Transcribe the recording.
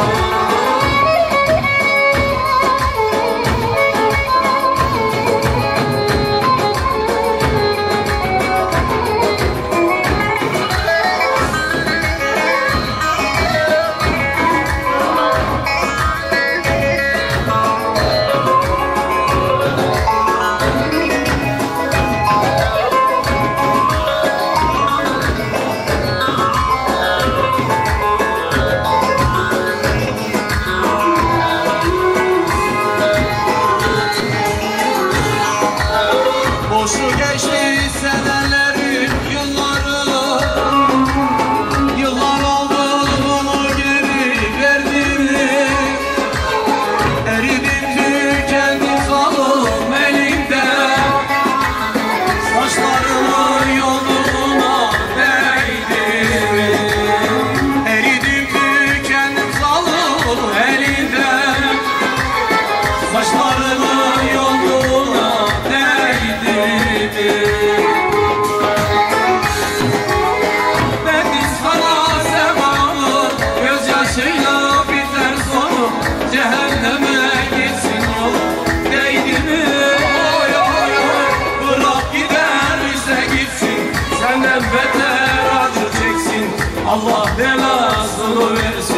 Boşu belasını